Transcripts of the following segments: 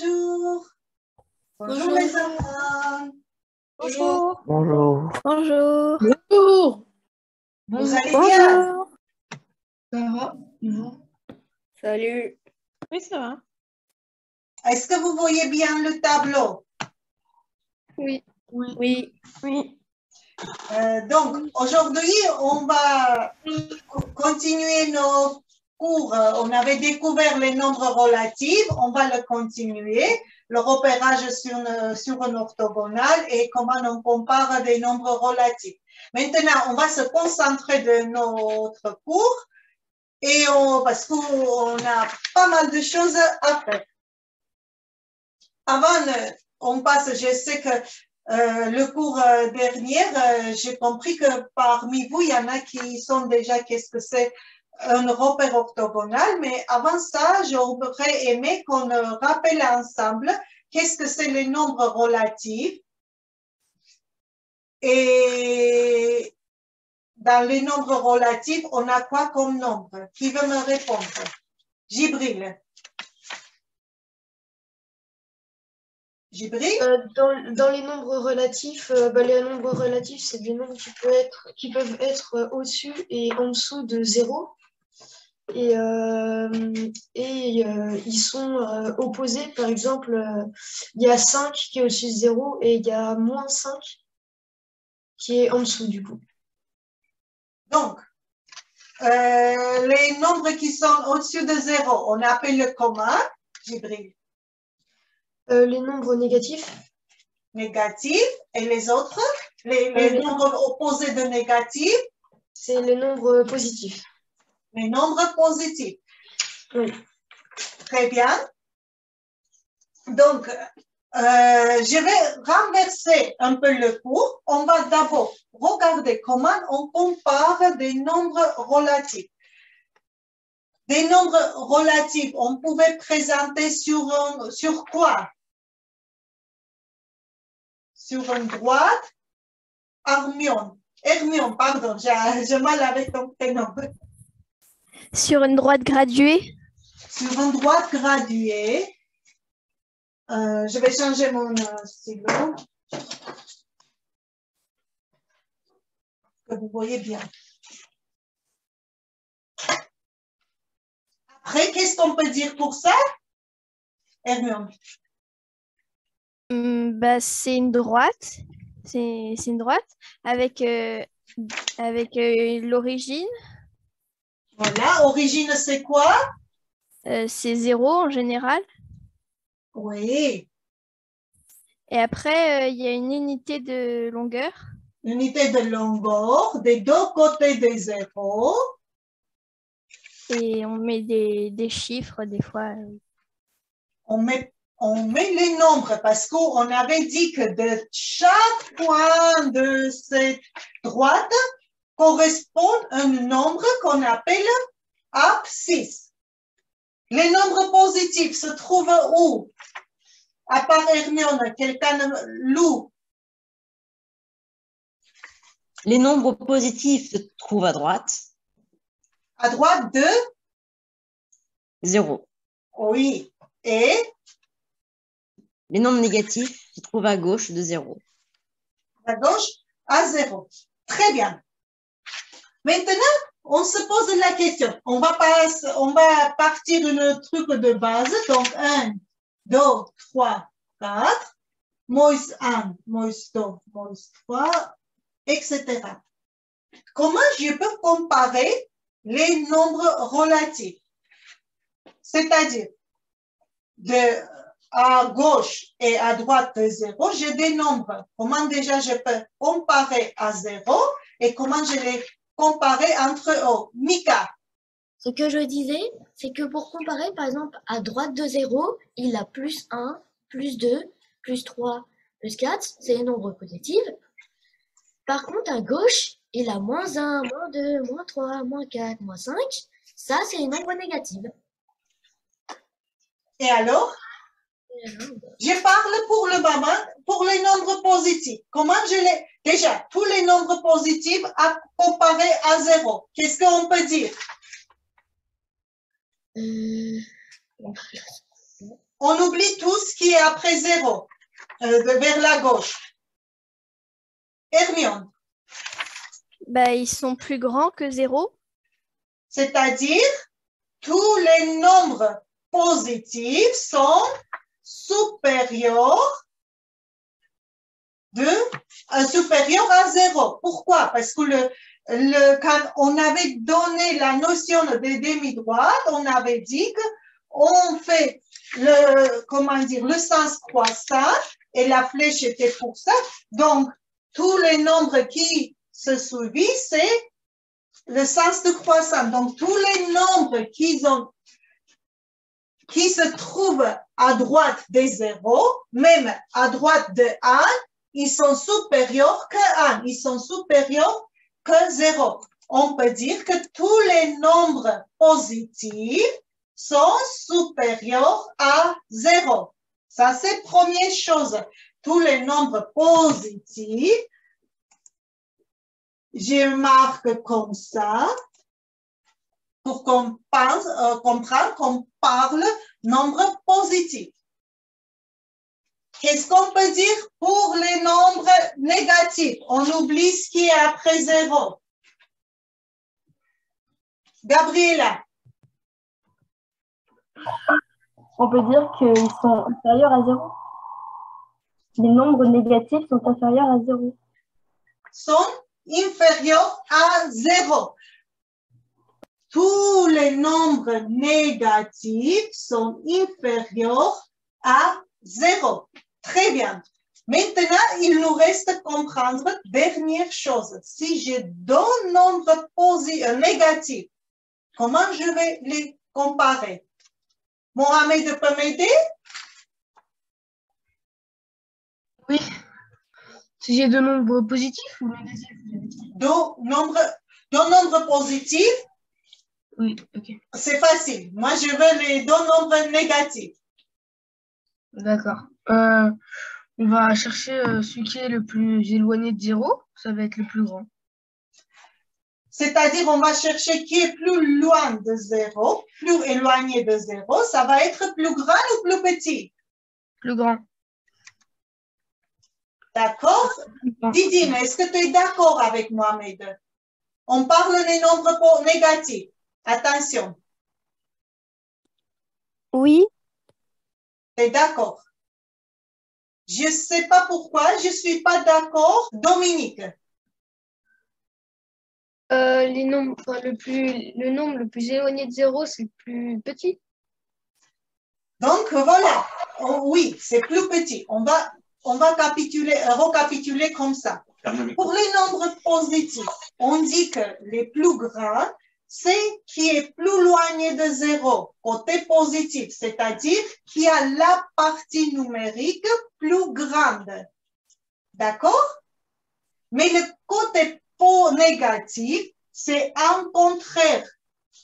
Bonjour. Bonjour, Bonjour. les enfants. Bonjour. Bonjour. Bonjour. Bonjour. Vous allez bien? Bonjour. Ça va. Salut. Oui, ça va. Est-ce que vous voyez bien le tableau? Oui. Oui. Oui. Oui. Euh, Donc, aujourd'hui, on va co- continuer nos cours. Euh, On avait découvert les nombres relatifs. On va le continuer. Le repérage sur, une- sur un orthogonal et comment on compare des nombres relatifs. Maintenant, on va se concentrer de notre cours et parce qu'on a pas mal de choses à faire. Avant, euh, on passe, je sais que euh, le cours euh, dernier, euh, j'ai compris que parmi vous, il y en a qui sont déjà qu'est-ce que c'est un repère orthogonal, mais avant ça, j'aurais aimé qu'on euh, rappelle ensemble qu'est-ce que c'est les nombres relatifs. Et dans les nombres relatifs, on a quoi comme nombre? Qui veut me répondre? Gibril. Gibril? Euh, dans, les nombres relatifs, euh, bah, les nombres relatifs, c'est des nombres qui peuvent être, euh, au-dessus et en dessous de 0. Et, euh, et euh, ils sont euh, opposés. Par exemple, il y a 5 qui est au-dessus de 0 et il y a moins 5 qui est en dessous du coup. Donc, les nombres qui sont au-dessus de zéro, on appelle le comment, Gibril, Euh, les nombres négatifs, négatif, et les autres, les, les nombres opposés de négatif, c'est les nombres positifs. Les nombres positifs. Oui. Très bien. Donc, euh, je vais renverser un peu le cours. On va d'abord regarder comment on compare des nombres relatifs. Des nombres relatifs, on pouvait présenter sur, un- sur quoi? Sur une droite Hermione. Hermione, pardon, j'ai j'ai mal avec ton prénom. Sur une droite graduée. sur une droite graduée. Euh, je vais changer mon euh, stylo. Que vous voyez bien. Après, qu'est-ce qu'on peut dire pour ça? Hermione? Hum, bah, c'est une droite. C'est c'est une droite avec, euh, avec euh, l'origine. Voilà, origine, c'est quoi? Euh, c'est zéro en général. Oui, Et après, euh, il y a une unité de longueur. unité de longueur des deux côtés des zéros. Et on met des, des chiffres des fois. on met, on met les nombres parce qu'on avait dit que de chaque point de cette droite correspond un nombre qu'on appelle abscisse. Les nombres positifs se trouvent où? À part Hermione, quelqu'un, Lou, Les nombres positifs se trouvent à droite, à droite de, 0. oui, et? Les nombres négatifs se trouvent à gauche de 0. à gauche à zéro. Très bien. Maintenant, on se pose la question. On va, pas, on va partir d'un truc de base. Donc, 1, 2, 3, 4, moins 1, moins 2, moins 3, etc. Comment je peux comparer les nombres relatifs? C'est-à-dire, à gauche et à droite de zéro, j'ai des nombres. Comment déjà je peux comparer à zéro et comment je les comparer entre eux? Mika, Ce que je disais, c'est que pour comparer, par exemple, à droite de 0, il a plus 1, plus 2, plus 3, plus 4, c'est les nombres positifs. Par contre, à gauche, il a moins 1, moins 2, moins 3, moins 4, moins 5. Ça, c'est les nombres négatifs. et alors? Je parle pour le moment, pour les nombres positifs. Comment je les, déjà, tous les nombres positifs à comparer à zéro. Qu'est-ce qu'on peut dire? Euh, on oublie tout ce qui est après zéro, euh, vers la gauche. Hermione, Bah, ils sont plus grands que 0. c'est-à-dire tous les nombres positifs sont supérieurs de euh, à zéro. Pourquoi? Parce que quand on avait donné la notion de demi-droite, on avait dit que on fait le, comment le sens croissant et la flèche était pour ça. Donc, tous les nombres qui se suivent, c'est le sens de croissant. Donc, tous les nombres qui ont qui se trouvent à droite des zéros, même à droite de 1, ils sont supérieurs que 1, ils sont supérieurs que 0. On peut dire que tous les nombres positifs sont supérieurs à 0. Ça, c'est première chose. Tous les nombres positifs, je marque comme ça pour qu'on pense, euh, comprendre qu'on parle nombre positif. Qu'est-ce qu'on peut dire pour les nombres négatifs? On oublie ce qui est après zéro. Gabriela, On peut dire qu'ils sont inférieurs à 0. Les nombres négatifs sont inférieurs à 0. sont inférieurs à zéro. Tous les nombres négatifs sont inférieurs à zéro. Très bien. Maintenant, il nous reste comprendre dernière chose. Si j'ai deux nombres posi- euh, négatifs, comment je vais les comparer? Mohamed peut m'aider? Oui. Si j'ai deux nombres positifs ou négatifs Deux nombres, deux nombres positifs, Oui, ok. c'est facile. Moi, je veux les deux nombres négatifs. D'accord. Euh, on va chercher euh, celui qui est le plus éloigné de zéro. Ça va être le plus grand. C'est-à-dire, on va chercher qui est plus loin de zéro, plus éloigné de zéro. Ça va être plus grand ou plus petit? Plus grand. D'accord? Didine, est-ce que tu es d'accord avec Mohamed? On parle des nombres négatifs. Attention, Oui, tu es d'accord? Je ne sais pas pourquoi, je ne suis pas d'accord. Dominique, Euh, les nombres, enfin, le, plus, le nombre le plus éloigné de zéro, c'est le plus petit. donc voilà. Oh, oui, c'est plus petit. On va, on va capituler, recapituler comme ça. Pour les nombres positifs, on dit que les plus grands, c'est qui est plus loin de zéro, côté positif, c'est-à-dire qui a la partie numérique plus grande. D'accord? Mais le côté négatif, c'est en contraire.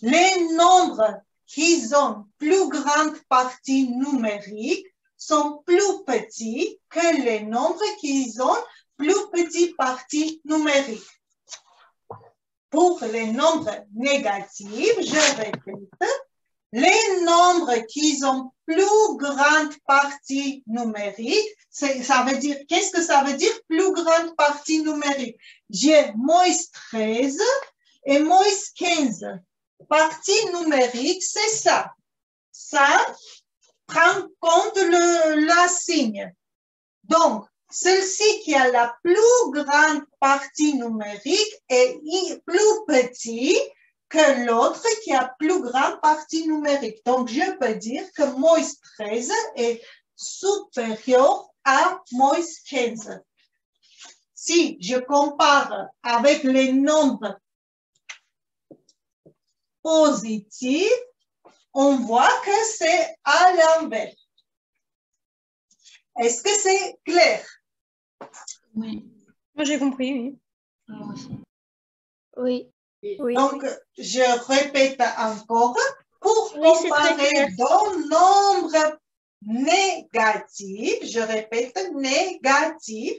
Les nombres qui ont plus grande partie numérique sont plus petits que les nombres qui ont plus petite partie numérique. Pour les nombres négatifs, je répète, les nombres qui ont plus grande partie numérique, ça veut dire, qu'est-ce que ça veut dire plus grande partie numérique? J'ai moins 13 et moins 15. Partie numérique, c'est ça. Ça prend compte le, la signe. Donc, celle-ci qui a la plus grande partie numérique est plus petit que l'autre qui a plus grande partie numérique. Donc, je peux dire que moins 13 est supérieur à moins 15. Si je compare avec les nombres positifs, on voit que c'est à l'envers. Est-ce que c'est clair? Oui. Moi, j'ai compris, oui. Moi aussi. Oui. oui. Donc, je répète encore, pour Oui, comparer clair. deux nombres négatifs, je répète, négatifs,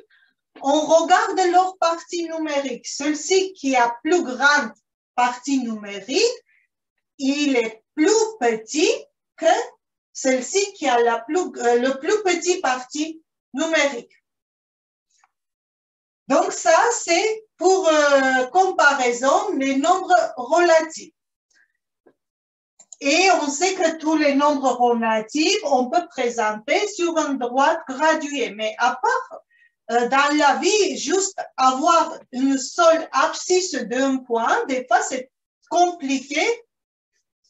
on regarde leur partie numérique. Celui qui a plus grande partie numérique, il est plus petit que celle-ci qui a la plus, euh, le plus petit parti numérique. Donc ça, c'est pour euh, comparaison les nombres relatifs. Et on sait que tous les nombres relatifs, on peut présenter sur une droite graduée. Mais à part euh, dans la vie, juste avoir une seule abscisse d'un point, des fois c'est compliqué.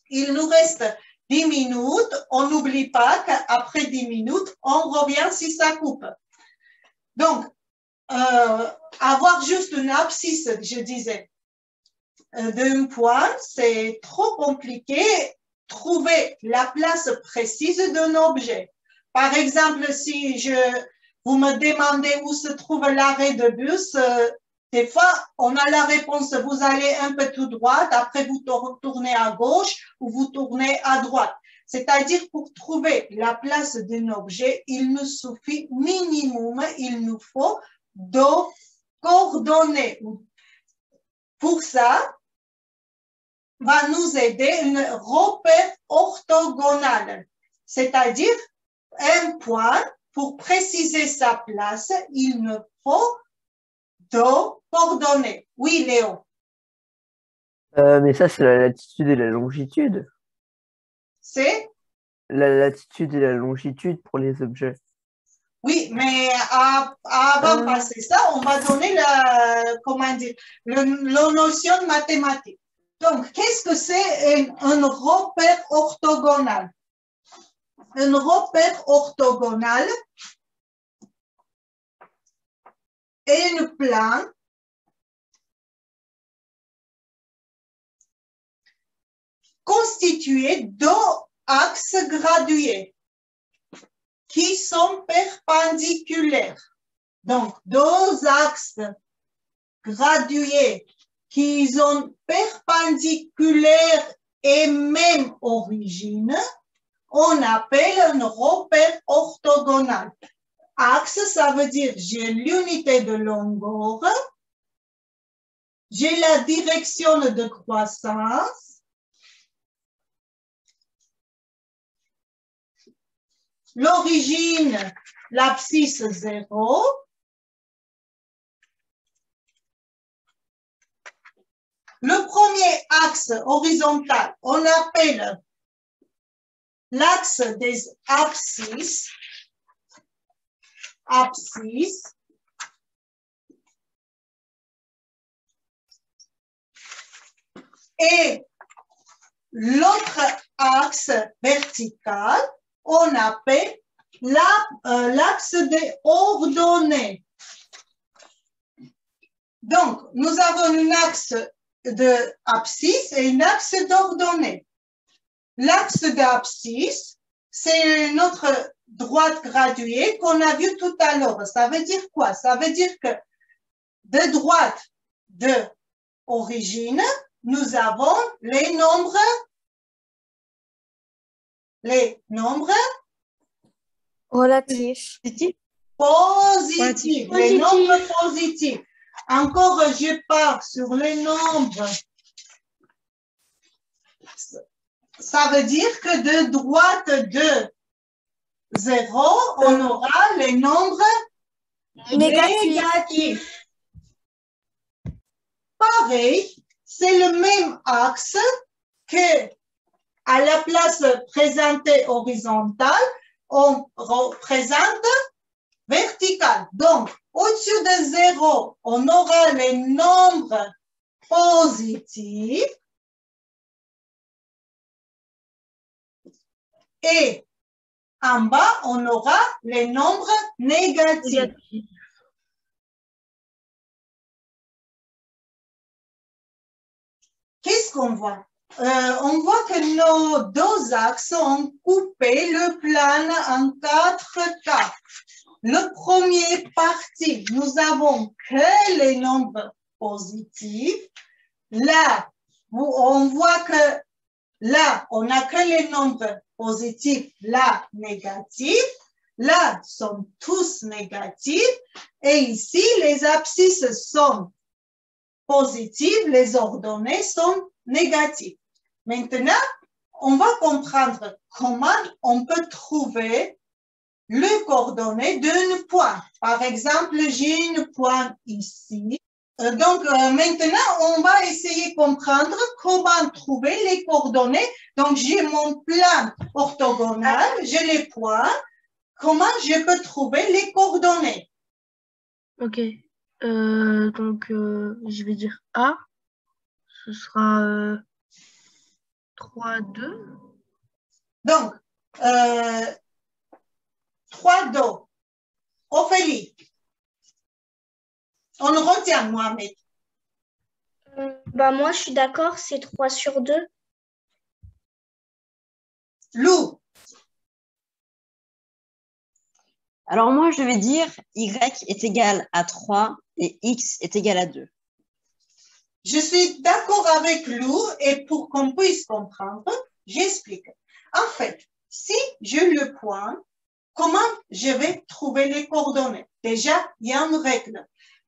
Il nous reste 10 minutes. On n'oublie pas qu'après 10 minutes, on revient si ça coupe. Donc, euh, avoir juste une abscisse, je disais, d'un point, c'est trop compliqué. Trouver la place précise d'un objet. Par exemple, si je, vous me demandez où se trouve l'arrêt de bus, euh, des fois, on a la réponse, vous allez un peu tout droit, après vous tournez à gauche ou vous tournez à droite. C'est-à-dire, pour trouver la place d'un objet, il nous suffit minimum, il nous faut deux coordonnées. Pour ça, va nous aider une repère orthogonale, c'est-à-dire un point, pour préciser sa place, il me faut deux coordonnées. Oui, Léo. Euh, mais ça, c'est la latitude et la longitude. C'est? La latitude et la longitude pour les objets. Oui, mais avant de passer ça, on va donner la, comment dire, le, notion mathématique. Donc, qu'est-ce que c'est un, repère orthogonal? Un repère orthogonal est un plan constitué d'axes gradués qui sont perpendiculaires. Donc, deux axes gradués qui sont perpendiculaires et même origine, on appelle un repère orthogonal. Axe, ça veut dire j'ai l'unité de longueur, j'ai la direction de croissance, l'origine, l'abscisse zéro, Le premier axe horizontal, on appelle l'axe des abscisses. Abscisse. Et l'autre axe vertical, on appelle euh, l'axe des ordonnées. Donc, nous avons un axe de abscisse et un axe d'ordonnée. L'axe d'abscisse, c'est notre droite graduée qu'on a vu tout à l'heure. Ça veut dire quoi? Ça veut dire que de droite de origine, nous avons les nombres, les nombres? Relatifs. Positifs? Les nombres positifs. Encore, je pars sur les nombres. Ça veut dire que de droite de 0, on aura les nombres négatifs. Pareil, c'est le même axe que à la place présentée horizontale, on représente verticale. Donc, au-dessus de zéro, on aura les nombres positifs. Et en bas, on aura les nombres négatifs. Qu'est-ce qu'on voit? Euh, on voit que nos deux axes ont coupé le plan en quatre cas. Le premier parti, nous avons que les nombres positifs. Là, on voit que là, on n'a que les nombres positifs, là, négatifs. Là, sont tous négatifs. Et ici, les abscisses sont positives, les ordonnées sont négatives. Maintenant, on va comprendre comment on peut trouver le coordonnée d'un point. Par exemple, j'ai une point ici. Euh, donc, euh, maintenant, on va essayer de comprendre comment trouver les coordonnées. Donc, j'ai mon plan orthogonal, j'ai les points. Comment je peux trouver les coordonnées? Ok. Euh, donc, euh, je vais dire A. Ce sera euh, 3, 2. Donc, euh, 3 Do. Ophélie. On retient, Mohamed. Euh, bah moi, je suis d'accord, c'est 3 sur 2. Lou. Alors moi, je vais dire y est égal à 3 et x est égal à 2. Je suis d'accord avec Lou et pour qu'on puisse comprendre, j'explique. En fait, si j'ai le point, comment je vais trouver les coordonnées? Déjà, il y a une règle.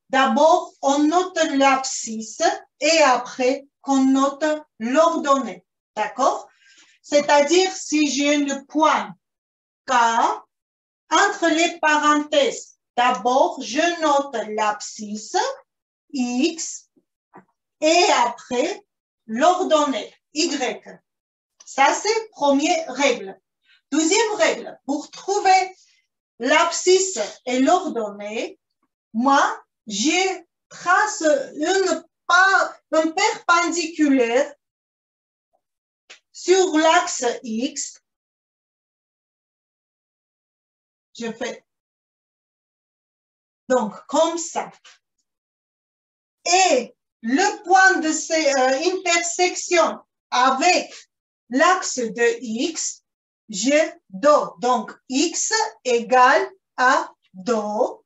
D'abord, on note l'abscisse et après, qu'on note l'ordonnée. D'accord? C'est-à-dire, si j'ai le point K, entre les parenthèses, d'abord, je note l'abscisse X et après l'ordonnée Y. Ça, c'est première règle. Deuxième règle, pour trouver l'abscisse et l'ordonnée, moi, je trace une, un perpendiculaire sur l'axe X. Je fais donc comme ça. Et le point de euh, avec l'axe de X, je Do. Donc, X égale à Do.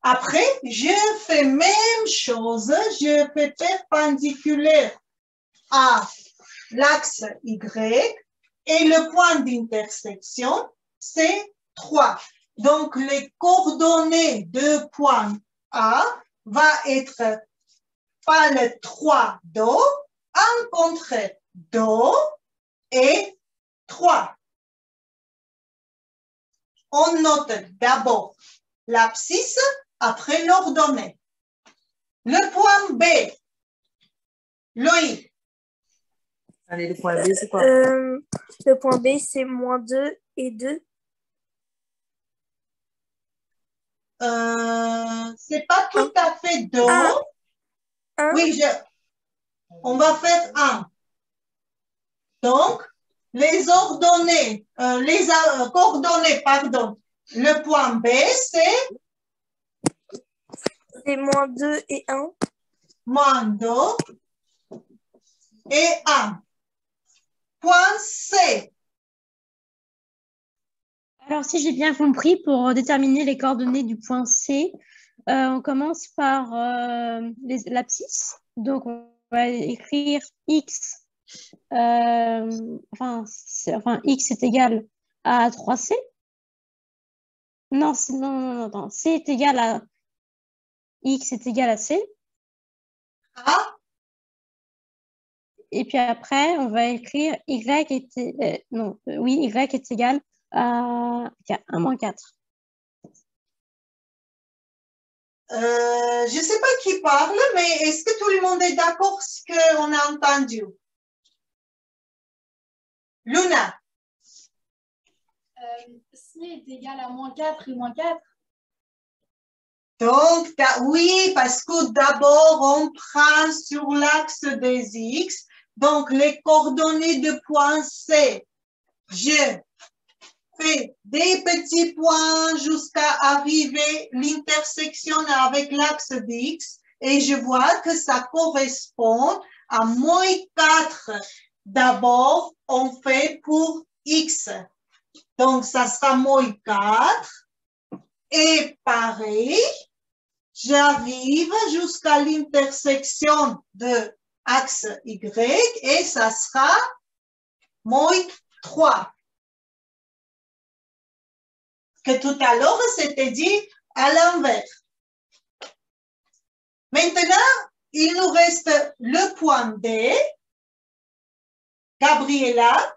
Après, je fais même chose, je fais perpendiculaire à l'axe Y et le point d'intersection, c'est 3. Donc, les coordonnées de point A va être pas le 3 Do, entre Do et 3. On note d'abord l'abscisse, après l'ordonnée. Le point B, Loïc, Allez, le point B, c'est quoi? Euh, le point B, c'est moins 2 et 2. Euh, c'est pas tout à fait Do. Un. Un. Oui, je, on va faire un. Donc, les ordonnées, euh, les euh, coordonnées, pardon. Le point B, c'est C'est moins 2 et 1. moins 2 et 1. Point C, Alors, si j'ai bien compris, pour déterminer les coordonnées du point C, euh, on commence par euh, l'abscisse. Donc, on va écrire x, euh, enfin, enfin, x est égal à 3c. Non, non, non, non, c est égal à x est égal à c. A, Et puis après, on va écrire y est, non, oui, y est égal à, 1 moins 4. euh, je ne sais pas qui parle, mais est-ce que tout le monde est d'accord ce qu'on a entendu? Luna, C est égal à moins 4 et moins 4. donc oui, parce que d'abord on prend sur l'axe des X, donc les coordonnées de point C, je fais des petits points jusqu'à arriver l'intersection avec l'axe d'X et je vois que ça correspond à moins 4. D'abord, on fait pour X. Donc, ça sera moins 4. Et pareil, j'arrive jusqu'à l'intersection de axe Y et ça sera moins 3 que tout à l'heure, c'était dit à l'envers. Maintenant, il nous reste le point D. Gabriela,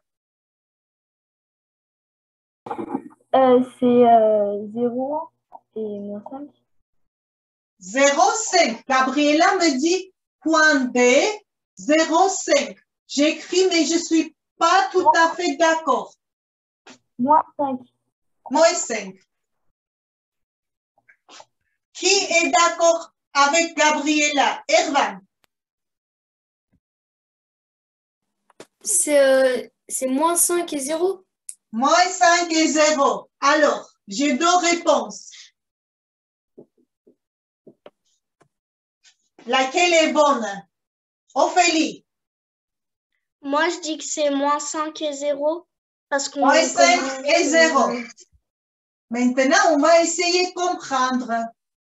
Euh, c'est euh, 0 et moins 5. 0,5. Gabriela me dit point D, 0,5. J'écris, mais je suis pas tout à fait d'accord. Moins 5. Moins 5. Qui est d'accord avec Gabriela? Erwan, C'est euh, c'est moins 5 et 0. moins 5 et 0. Alors, j'ai deux réponses. Laquelle est bonne? Ophélie, Moi, je dis que c'est moins 5 et 0 parce qu'on moins 5 commence- et 0. Maintenant, on va essayer de comprendre.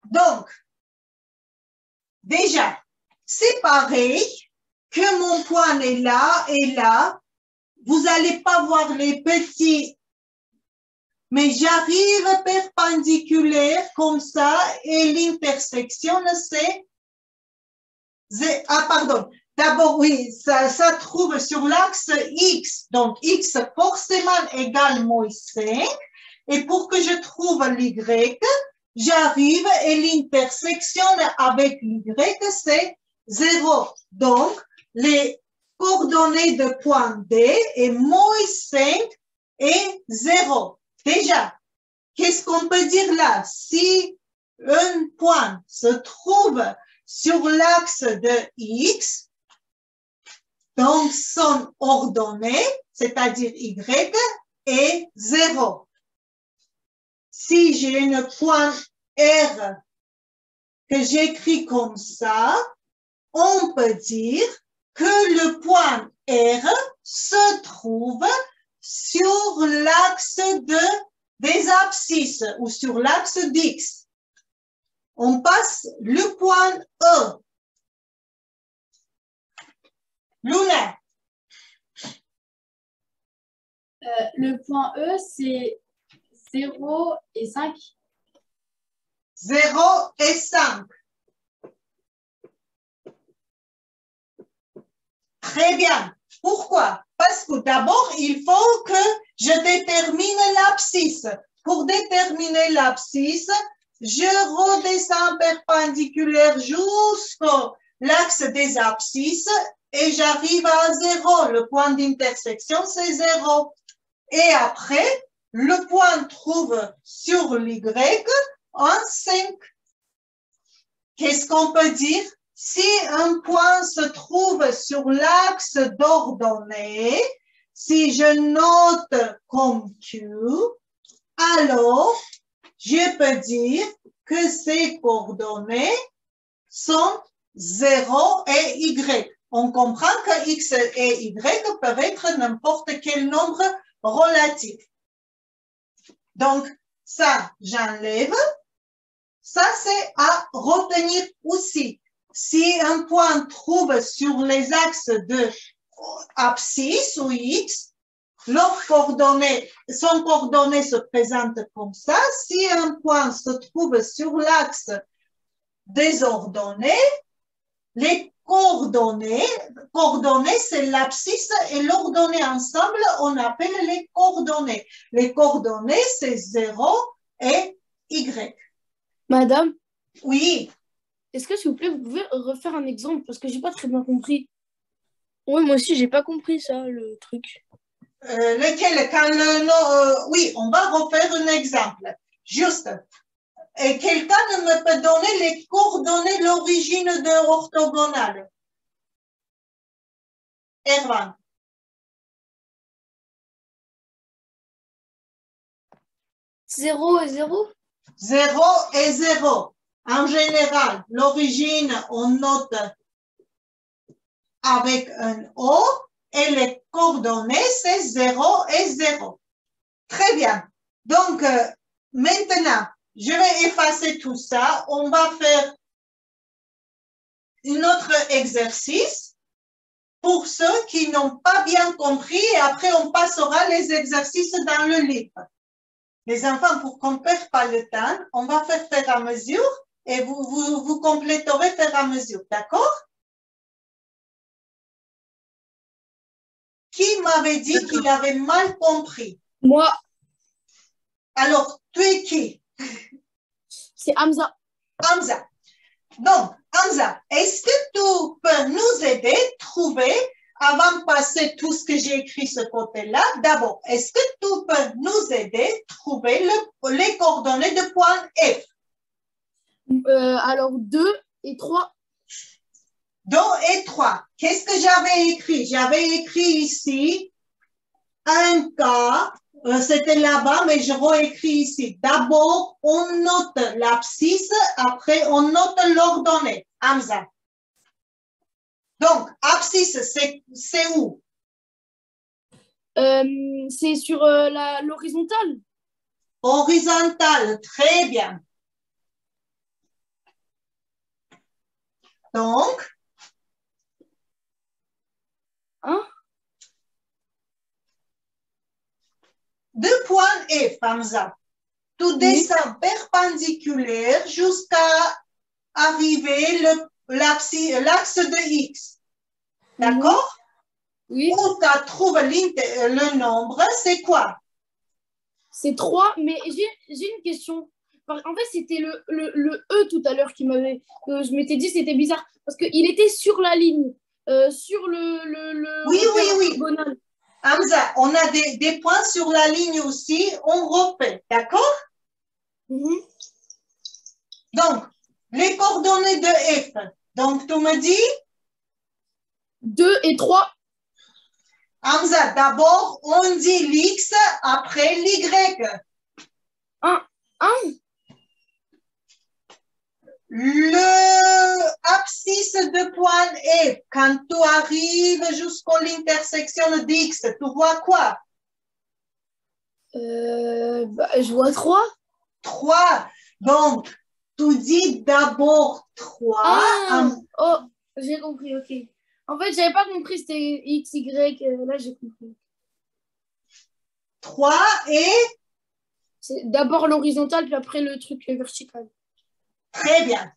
Donc, déjà, c'est pareil que mon point est là et là. Vous n'allez pas voir les petits, mais j'arrive perpendiculaire comme ça et l'intersection, c'est Ah, pardon. D'abord, oui, ça, ça trouve sur l'axe X. Donc, X forcément égale moins 5. Et pour que je trouve l'Y, j'arrive et l'intersection avec l'Y, c'est 0. Donc, les coordonnées de point D est moins 5 et 0. Déjà, qu'est-ce qu'on peut dire là? Si un point se trouve sur l'axe de X, donc son ordonnée, c'est-à-dire Y, est 0. Si j'ai un point R que j'écris comme ça, on peut dire que le point R se trouve sur l'axe de, des abscisses ou sur l'axe d'X. On passe le point E. Luna, Euh, le point E, c'est 0 et 5. 0 et 5. Très bien. Pourquoi? Parce que d'abord, il faut que je détermine l'abscisse. Pour déterminer l'abscisse, je redescends perpendiculaire jusqu'au l'axe des abscisses et j'arrive à 0. Le point d'intersection, c'est 0. Et après, le point trouve sur l'Y un 5. Qu'est-ce qu'on peut dire? Si un point se trouve sur l'axe d'ordonnée, si je note comme Q, alors je peux dire que ces coordonnées sont 0 et Y. On comprend que X et Y peuvent être n'importe quel nombre relatif. Donc, ça, j'enlève. Ça, c'est à retenir aussi. Si un point trouve sur les axes de abscisse ou X, leur coordonnée, son coordonnée se présente comme ça. Si un point se trouve sur l'axe des ordonnées, les coordonnées, coordonnées, c'est l'abscisse et l'ordonnée ensemble, on appelle les coordonnées. Les coordonnées, c'est 0 et Y. Madame, Oui, est-ce que s'il vous plaît, vous pouvez refaire un exemple? Parce que j'ai pas très bien compris. Oui, moi aussi, j'ai pas compris ça, le truc. Euh, lequel, quand le euh, oui, on va refaire un exemple. Juste, et quelqu'un me peut donner les coordonnées, l'origine de orthogonale. Erwan, 0 et 0 0 et 0. En général, l'origine, on note avec un O et les coordonnées, c'est 0 et 0. Très bien. Donc, euh, maintenant, je vais effacer tout ça. On va faire un autre exercice pour ceux qui n'ont pas bien compris et après on passera les exercices dans le livre. Les enfants, pour qu'on ne perde pas le temps, on va faire faire à mesure et vous, vous, vous compléterez et à mesure, d'accord? Qui m'avait dit qu'il avait mal compris? Moi, Alors, tu es qui? c'est Hamza. Hamza. Donc, Hamza, est-ce que tu peux nous aider à trouver, avant de passer tout ce que j'ai écrit ce côté-là, d'abord, est-ce que tu peux nous aider à trouver le- les coordonnées de point F? Euh, alors 2 et 3. 2 et 3. Qu'est-ce que j'avais écrit? J'avais écrit ici un cas, euh, c'était là-bas, mais je réécris ici. D'abord, on note l'abscisse, après on note l'ordonnée. Hamza. Donc, abscisse, c'est- c'est où? Euh, c'est sur euh, la- l'horizontale. Horizontale, très bien. Donc, Hein? Deux points F, Hamza. Tu descends perpendiculaire jusqu'à arriver l'axe de X. D'accord? Oui. Où tu trouves l'inter- le nombre, c'est quoi? C'est 3, mais j'ai une question. En fait, c'était le, le, le E tout à l'heure qui m'avait. que je m'étais dit c'était bizarre. Parce qu'il était sur la ligne. euh, sur le. le, le Oui, oui, oui. Hamza, on a des, des points sur la ligne aussi, on refait, d'accord? Mhm. Donc, les coordonnées de F. Donc, tu me dis? 2 et 3. Hamza, d'abord, on dit l'X, après l'Y. 1. 1. Le abscisse de point F, quand tu arrives jusqu'à l'intersection d'X, tu vois quoi? Euh, bah, je vois 3. 3. Donc, tu dis d'abord 3. Ah, oh, j'ai compris, ok. En fait, j'avais pas compris, c'était X, Y. euh, là, j'ai compris. 3 et C'est d'abord l'horizontale, puis après le truc vertical. Très bien.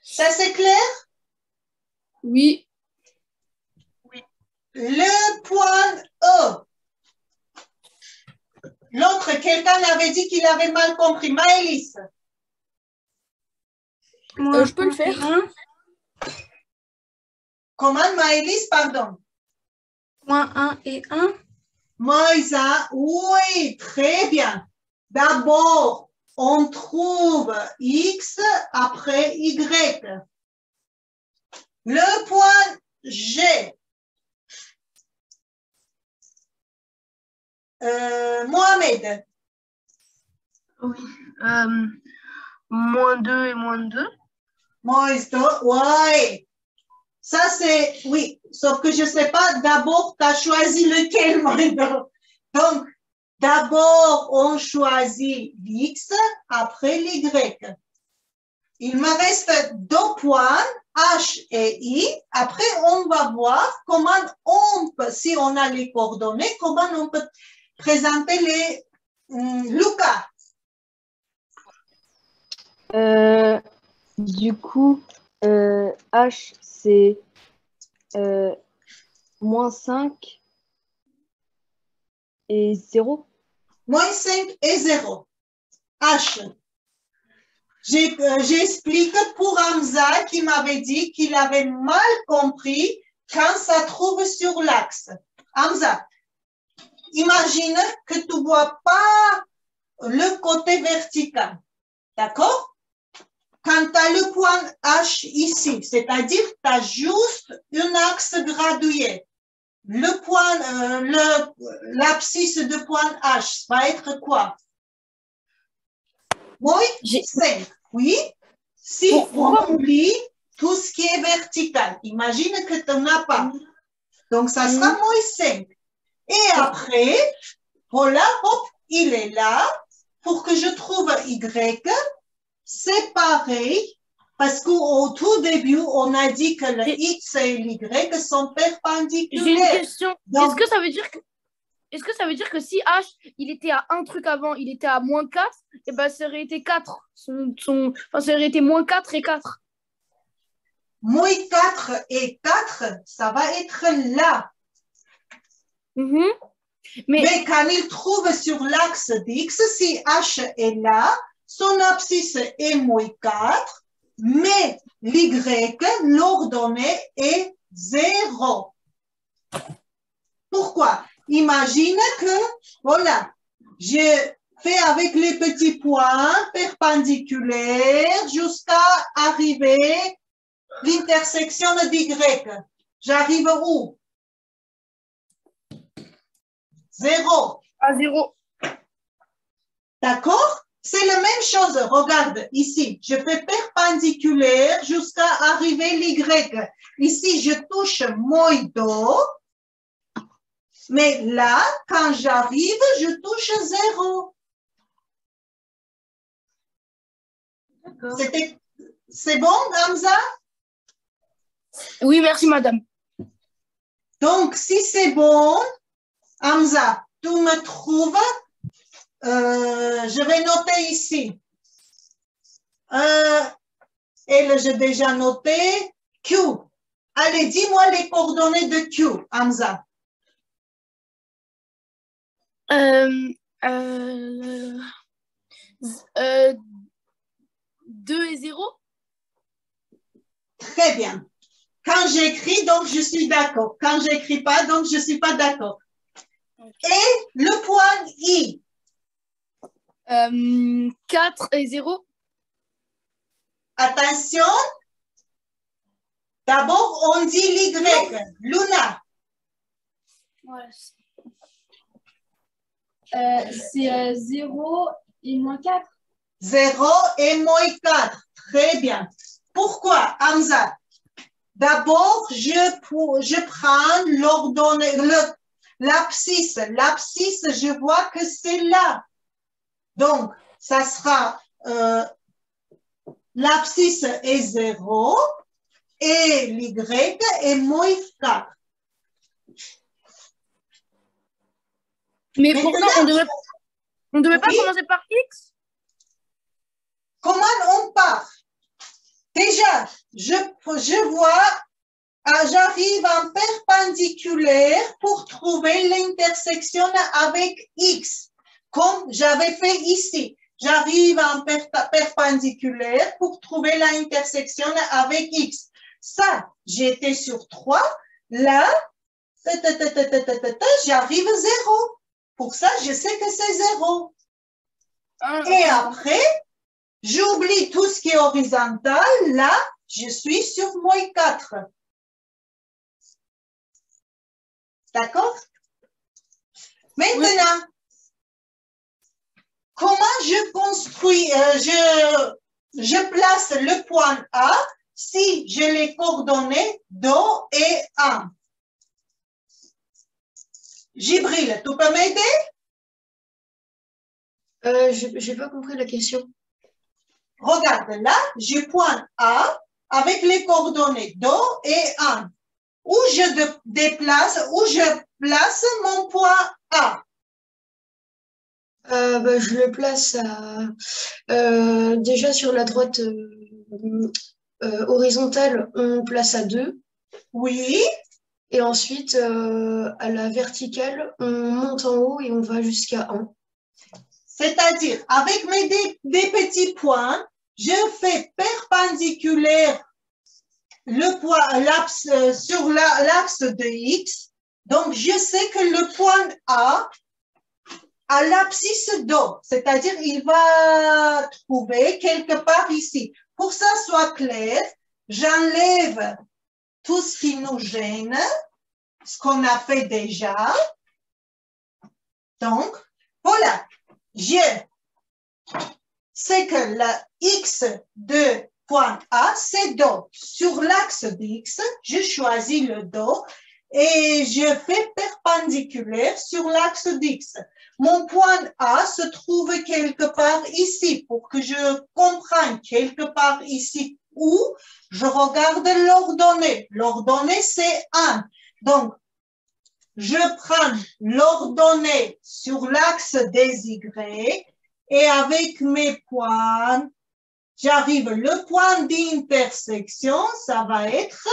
Ça, c'est clair? Oui. Le point E. L'autre, quelqu'un avait dit qu'il avait mal compris. Maëlys, Euh, je peux le faire? comment Maëlys, pardon? Moins 1 et 1. Moins 1, oui, très bien. D'abord, on trouve X, après Y. Le point G. Euh, Mohamed, Euh, moins 2 et moins 2. moins 2, ouais. Ça, c'est, oui, sauf que je sais pas, d'abord, tu as choisi lequel, moins 2. Donc, d'abord, on choisit l'X, après l'Y. Il me reste deux points, H et I. Après, on va voir comment on peut, si on a les coordonnées, comment on peut présenter les hum, Lucas. Euh, du coup, euh, H, c'est euh, moins 5 et 0. Moins 5 et 0. H. Euh, J'explique pour Hamza qui m'avait dit qu'il avait mal compris quand ça trouve sur l'axe. Hamza, imagine que tu vois pas le côté vertical. D'accord? Quand tu as le point H ici, c'est-à-dire tu as juste un axe gradué. Le point, euh, le- l'abscisse de point H va être quoi? Oui, 5. Oui. Si on oublie tout ce qui est vertical, imagine que tu n'as pas. Donc, ça sera moins 5. Et après, voilà, hop, il est là. Pour que je trouve Y, c'est pareil. Parce qu'au tout début, on a dit que le X et l'Y sont J'ai une perpendiculaires. question. Donc- Est-ce que ça veut dire que est-ce que ça veut dire que si H, il était à un truc avant, il était à moins 4, et ben ça aurait été 4. Son, son... Enfin, ça aurait été moins 4 et 4. Moins 4 et 4, ça va être là. Mhm. Mais, Mais quand il trouve sur l'axe d'X, si H est là, son abscisse est moins 4, mais l'Y, l'ordonnée est 0. Pourquoi? Imagine que, voilà, je fais avec les petits points perpendiculaires jusqu'à arriver l'intersection d'Y. J'arrive où? Zéro. À 0. D'accord? C'est la même chose. Regarde ici. Je fais perpendiculaire jusqu'à arriver l'Y. Ici, je touche mon dos. Mais là, quand j'arrive, je touche zéro. C'était- C'est bon, Hamza? Oui, merci, madame. Donc, si c'est bon, Hamza, tu me trouves, euh, je vais noter ici. Euh, et j'ai déjà noté Q. Allez, dis-moi les coordonnées de Q, Hamza. Euh, euh, euh, 2 et 0 Très bien. Quand j'écris, donc je suis d'accord. Quand j'écris pas, donc je suis pas d'accord. Et le point I. euh, 4 et 0 Attention. D'abord, on dit l'Y. Luna. Euh, c'est euh, 0 et moins 4. 0 et moins 4. Très bien. Pourquoi, Hamza? D'abord, je, pour- je prends l'abscisse. L'abscisse, je vois que c'est là. Donc, ça sera, euh, l'abscisse est 0 et l'Y est moins 4. Mais pourtant, on devait, on devait pas Oui. commencer par X? Comment on part Déjà, je, je vois, ah, j'arrive en perpendiculaire pour trouver l'intersection avec X, comme j'avais fait ici. J'arrive en perpendiculaire pour trouver la intersection avec X. Ça, j'étais sur 3. Là, j'arrive à 0. Pour ça, je sais que c'est 0. Ah. Et après, j'oublie tout ce qui est horizontal. Là, je suis sur moins 4. D'accord? Maintenant, comment je construis, euh, je, je place le point A si j'ai les coordonnées Do et 1 Gibril, tu peux m'aider? Euh, je n'ai pas compris la question. Regarde, là, j'ai point A avec les coordonnées Do et 1. Où je déplace, où je place mon point A? Euh, bah, je le place à, euh, déjà sur la droite euh, horizontale, on place à 2. Oui. Et ensuite, à la verticale, on monte en haut et on va jusqu'à 1. C'est-à-dire, avec mes des, des petits points, je fais perpendiculaire le point, l'axe, sur la- l'axe de X. Donc, je sais que le point A a l'abscisse Do, c'est-à-dire il va trouver quelque part ici. Pour ça soit clair, j'enlève tout ce qui nous gêne, ce qu'on a fait déjà. Donc, voilà, je sais que la X de point A, c'est Do. Sur l'axe d'X, je choisis le Do et je fais perpendiculaire sur l'axe d'X. Mon point A se trouve quelque part ici pour que je comprenne quelque part ici où je regarde l'ordonnée. L'ordonnée, c'est 1. Donc, je prends l'ordonnée sur l'axe des Y et avec mes points, j'arrive, le point d'intersection, ça va être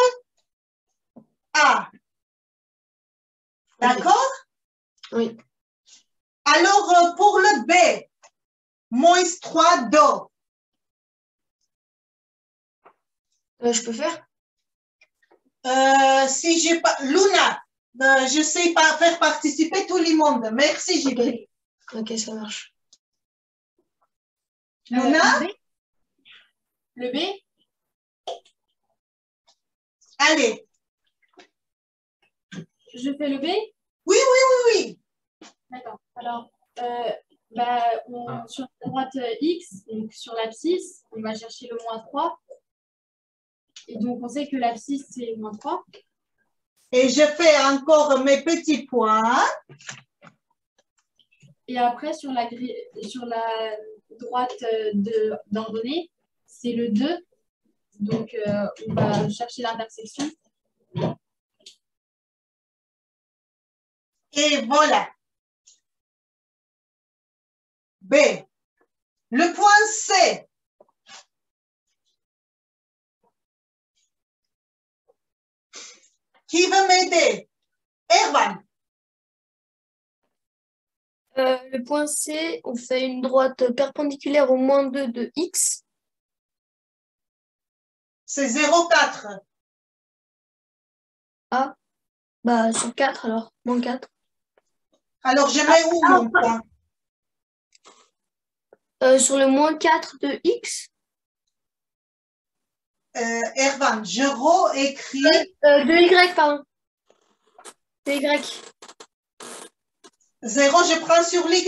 A. D'accord? Oui. Alors, euh, pour le B, moins 3 Do. Euh, je peux faire? Euh, si j'ai pas, Luna, euh, je sais pas faire participer tout le monde. Merci, Jibril. Ok, ça marche. Luna, Le B? Allez. Je fais le B? Oui, oui, oui, oui. D'accord. Alors, euh, bah, on- sur la droite euh, X, donc sur l'abscisse, on va chercher le moins 3. Et donc, on sait que l'abscisse, c'est moins 3. Et je fais encore mes petits points. Et après, sur la, grille, sur la droite euh, de- d'ordonnée, c'est le 2. Donc, euh, on va chercher l'intersection. Et voilà. B. Le point C. Qui veut m'aider? Erwan. Euh, le point C, on fait une droite perpendiculaire au moins 2 de x. C'est 0,4. Ah, bah sur 4 alors, moins 4. Alors, je mets où mon point? Euh, sur le moins 4 de x, Euh, Erwan, je réécris. euh, de y, pardon. De y. 0, je prends sur l'Y?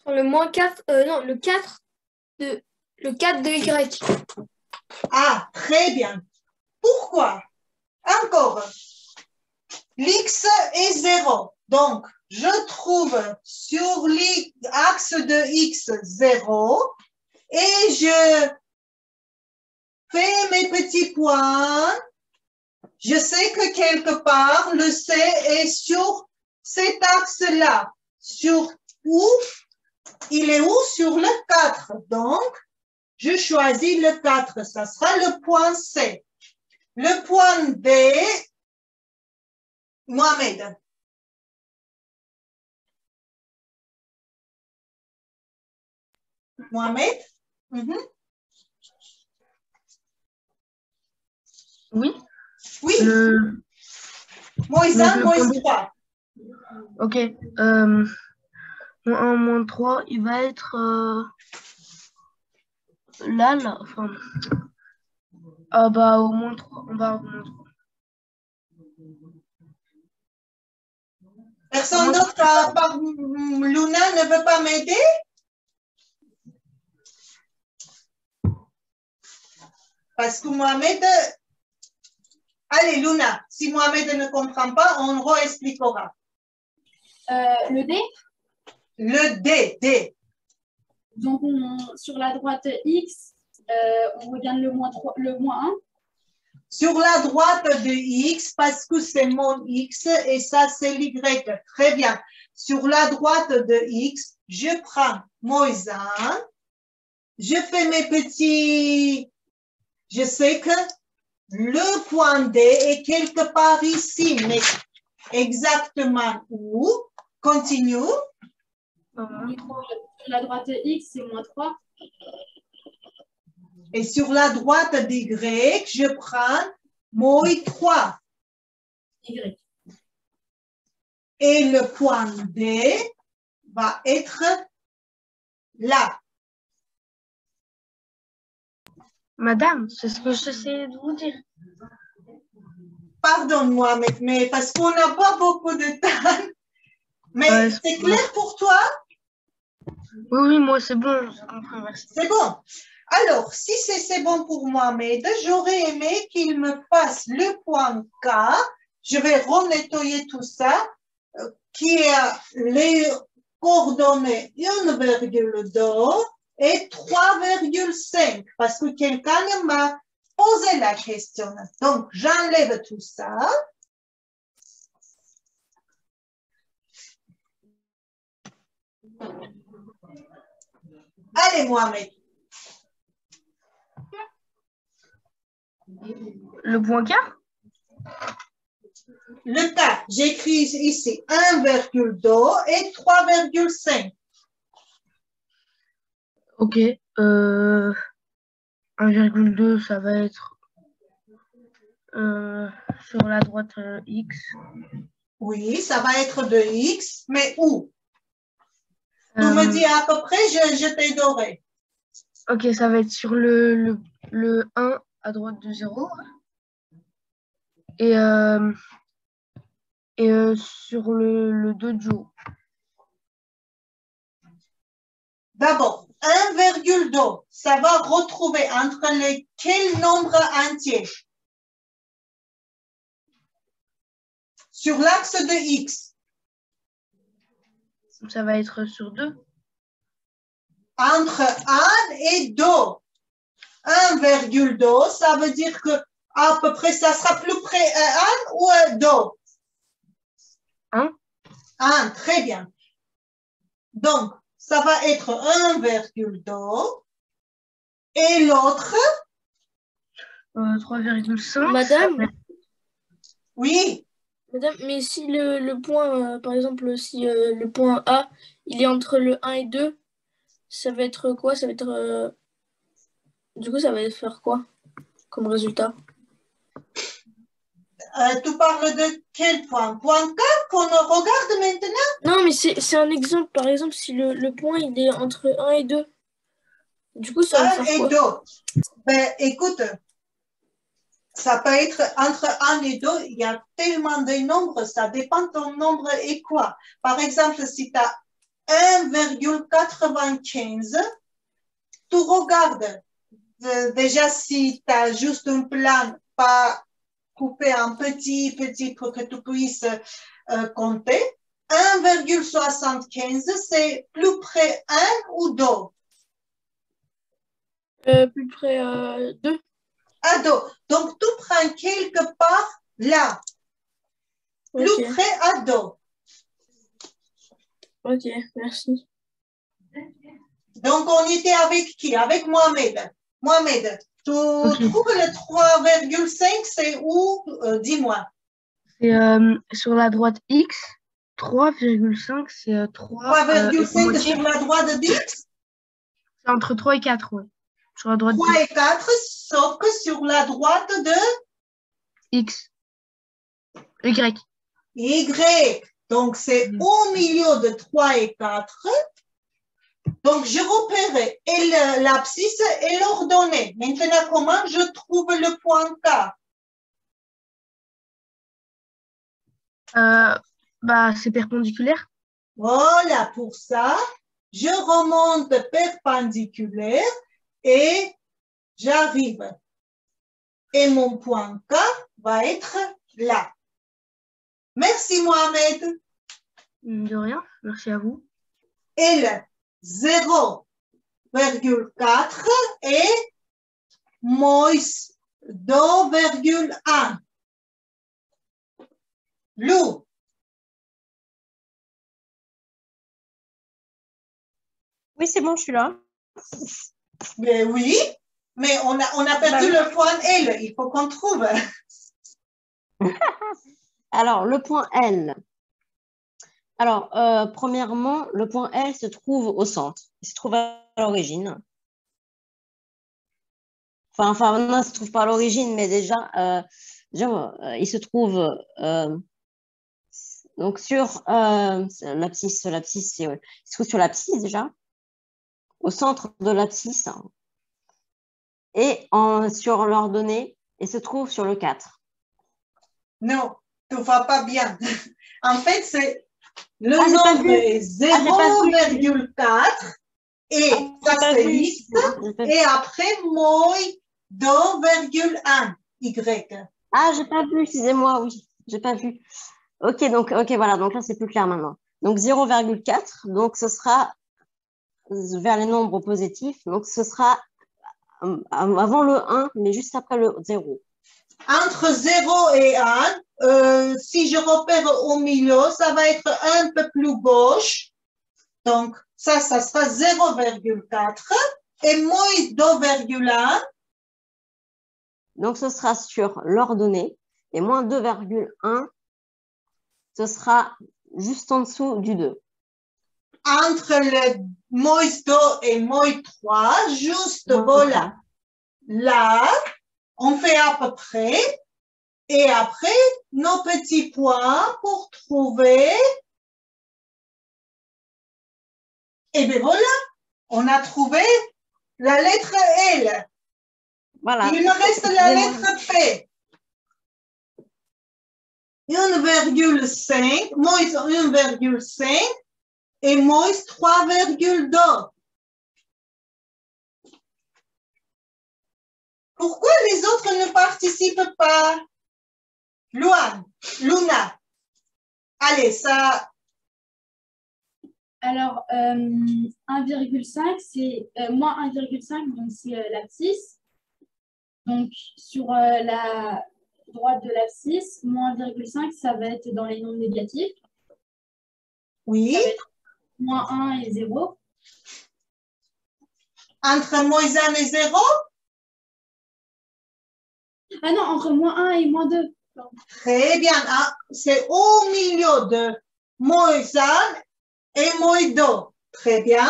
Sur le moins 4, euh, non, le 4 de, le 4 de y. Ah, très bien. Pourquoi? Encore. L'X est 0. Donc, je trouve sur l'axe de X 0 et je fais mes petits points. Je sais que quelque part, le C est sur cet axe-là. Sur où? Il est où? Sur le 4. Donc, je choisis le 4. Ça sera le point C. Le point D, Mohamed. Mohamed? Mhm. Oui. Oui, Le... moins le- 1, le moins point- 3. Ok. Euh... Moins 1, moins 3, il va être euh, là, là. Enfin. Ah bah au moins 3. On va au moins 3. Personne d'autre à part mm, Luna ne veut pas m'aider? Parce que Mohamed... Allez, Luna, si Mohamed ne comprend pas, on réexpliquera. Euh, le D, Le D, D. donc on- sur la droite X, euh, on regarde le moins, 3, le moins 1. Sur la droite de X, parce que c'est mon X et ça c'est l'Y. Très bien. Sur la droite de X, je prends moins 1. Je fais mes petits... Je sais que le point D est quelque part ici, mais exactement où? Continue. Sur la droite X, c'est moins 3. Et sur la droite d'Y, je prends moins 3. Y. Et le point D va être là. Madame, c'est ce que j'essayais de vous dire. Pardonne-moi, mais, mais parce qu'on n'a pas beaucoup de temps. Mais c'est clair pour toi? Oui, oui, moi c'est bon. C'est bon. Alors, si c'est bon pour Mohamed, j'aurais aimé qu'il me fasse le point K. Je vais renettoyer tout ça, euh, qui a les coordonnées 1,2 et 3,5 parce que quelqu'un m'a posé la question. Donc, j'enlève tout ça. Allez, Mohamed. Le point K Le K, j'écris ici 1,2 et 3,5. Ok. Euh, 1,2, ça va être euh, sur la droite euh, X. Oui, ça va être de X, mais où? Tu Euh, me dis à peu près, je, je t'aiderai. Ok, ça va être sur le, le, le 1 à droite de 0. Et, euh, et euh, sur le, le 2 de Joe. D'abord, 1,2, ça va retrouver entre les quels nombres entiers? Sur l'axe de X, Ça va être sur 2. entre 1 et 2. 1,2, ça veut dire que à peu près, ça sera plus près à 1 ou à 2 1. 1, très bien. Donc, ça va être 1,2. Et l'autre, Euh, 3,5. Madame, oui, madame, mais si le, le point, euh, par exemple, si euh, le point A, il est entre le 1 et 2, ça va être quoi? Ça va être... euh, Du coup, ça va faire quoi comme résultat? Euh, tu parles de quel point? Point K qu'on regarde maintenant? Non, mais c'est un exemple. Par exemple, si le, le point, il est entre 1 et 2, du coup, ça va 1 faire et quoi? 2. Ben, écoute, ça peut être entre 1 et 2, il y a tellement de nombres, ça dépend de ton nombre et quoi. Par exemple, si tu as 1,95, tu regardes euh, déjà si tu as juste un plan, pas coupé en petit, petit pour que tu puisses euh, compter. 1,75, c'est plus près 1 ou 2 Euh, plus près euh, 2. à dos. Donc, tu prends quelque part là, plus près à dos. ok, merci. Donc, on était avec qui? Avec Mohamed. Mohamed, tu trouves le 3,5, c'est où? Euh, Dis-moi. C'est euh, sur la droite X. 3,5, c'est euh, 3. euh, et 3,5 moitié. sur la droite d'X, C'est entre 3 et 4, ouais. Sur la droite 3 et 4, sauf que sur la droite de X. Y. Y. Donc, c'est au milieu de 3 et 4. Donc, je le- l'abscisse et l'ordonnée. Maintenant, comment je trouve le point K? Euh, bah, c'est perpendiculaire. Voilà, pour ça, je remonte perpendiculaire et j'arrive. Et mon point K va être là. Merci Mohamed. De rien. Merci à vous. Et le 0,4 et moins 2,1. Lou, Oui, c'est bon, je suis là. mais oui, mais on a, on a perdu Bah le point L. Il faut qu'on trouve. Alors, le point L. Alors, euh, premièrement, le point L se trouve au centre. Il se trouve à l'origine. Enfin, enfin, non, il ne se trouve pas à l'origine, mais déjà, euh, euh, il se trouve euh, donc sur l'abscisse. L'abscisse, il se trouve sur l'abscisse déjà, au centre de l'abscisse, et en, sur l'ordonnée, il se trouve sur le 4. Non, tu ne vas pas bien. En fait, c'est le Ah, nombre est Ah, j'ai pas vu. 0,4 et ça pas c'est vu. X J'ai pas vu. et après moins 2,1 Y. Ah, j'ai pas vu, excusez-moi, oui, j'ai pas vu. Ok, donc, ok, voilà, donc là, c'est plus clair maintenant. Donc 0,4, donc ce sera vers les nombres positifs, donc ce sera euh, avant le 1, mais juste après le 0. Entre 0 et 1, euh, si je repère au milieu, ça va être un peu plus gauche. Donc, ça, ça sera 0,4 et moins 2,1. Donc, ce sera sur l'ordonnée. Et moins 2,1, ce sera juste en dessous du 2. Entre le moins 2 et moins 3, juste voilà. Là, on fait à peu près. Et après, nos petits points pour trouver. Et bien voilà, on a trouvé la lettre L. Voilà. Il me reste la lettre P. 1,5 moins 1,5 et moins 3,2. Pourquoi les autres ne participent pas? Luan, Luna. Allez, ça, Alors, euh, 1,5, c'est euh, moins 1,5, donc c'est euh, l'abscisse. Donc, sur euh, la droite de l'abscisse, moins 1,5, ça va être dans les nombres négatifs. oui, Moins 1 et 0. entre moins 1 et 0. Ah non, entre moins 1 et moins 2. Très bien. Ah, C'est au milieu de moins 1 et moins 2. Très bien.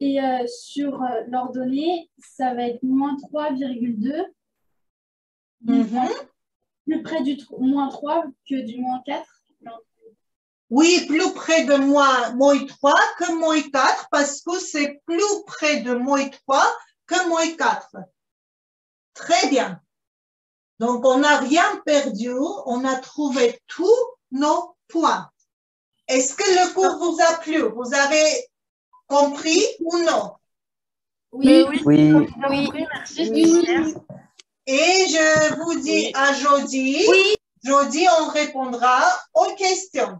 Et euh, sur euh, l'ordonnée, ça va être moins 3,2. Mhm. Plus près du moins 3 que du moins 4. Oui, plus près de moins, moins 3 que moins 4 parce que c'est plus près de moins 3 que moins 4. Très bien. Donc, on n'a rien perdu. On a trouvé tous nos points. Est-ce que le cours vous a plu? Vous avez compris ou non? Oui, Oui. Et je vous dis à jeudi. Jeudi, on répondra aux questions.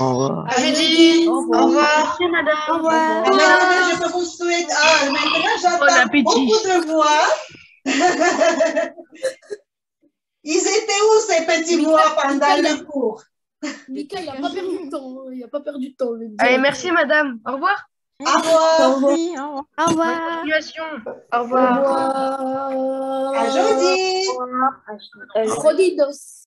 Au revoir. À jeudi. Au revoir. Au revoir. Et maintenant, je peux vous souhaiter. Ah, maintenant, j'entends beaucoup de voix. Ils étaient où ces petits voix pendant le cours? Mika, il n'a pas perdu de temps. hein. Il n'a pas perdu de temps. le Allez, merci madame. Au revoir. Au revoir. Merci, au revoir. Au revoir. Continuation. Au Au revoir. revoir. À jeudi. Jodidos.